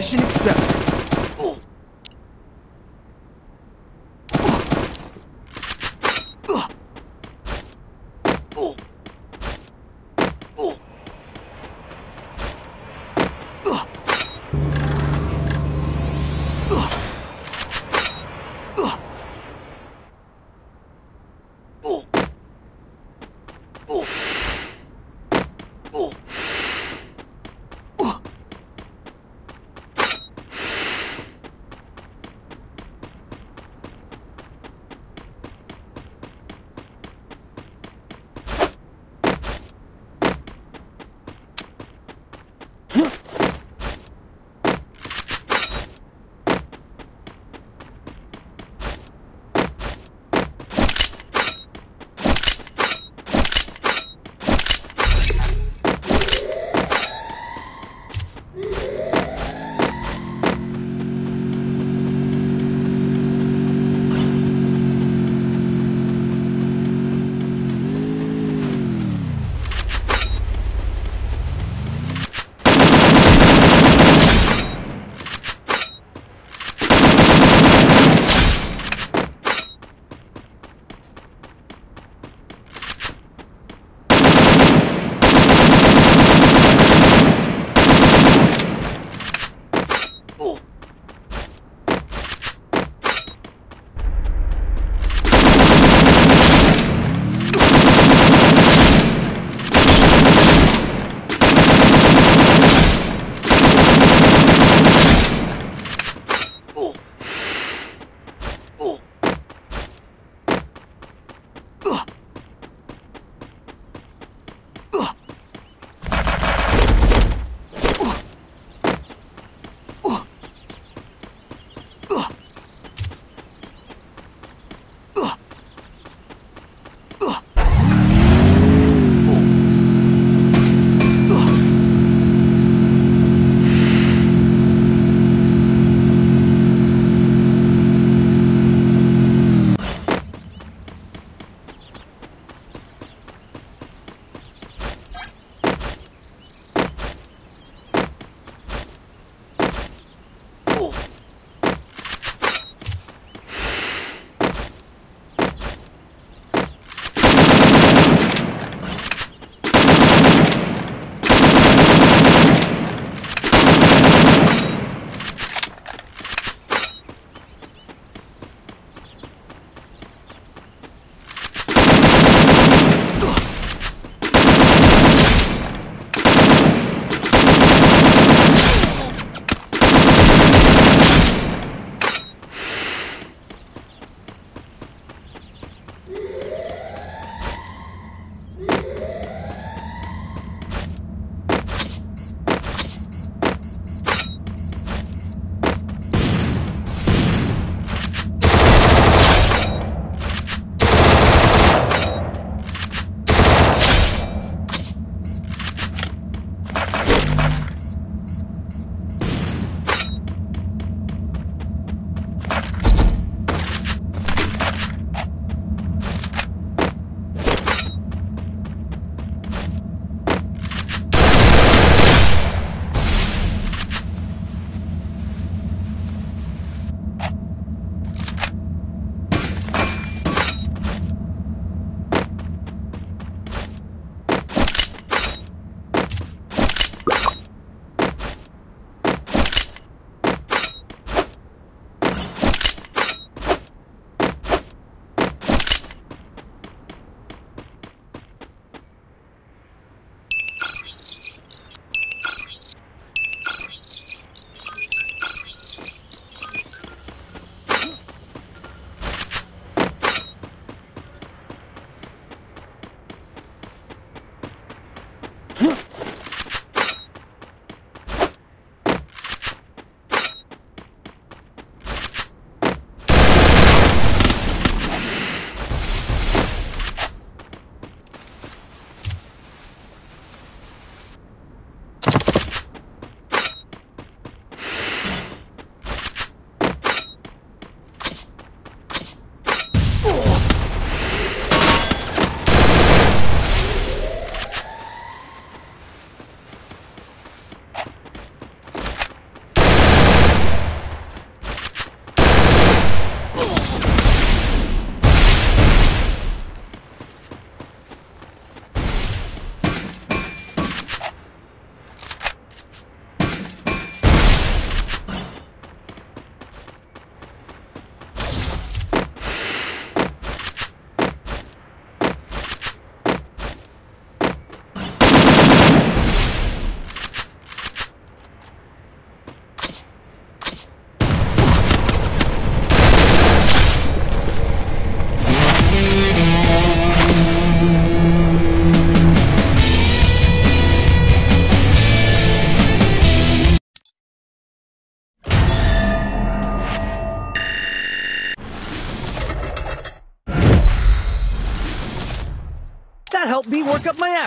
飯にくさお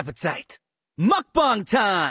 appetite. Mukbang time!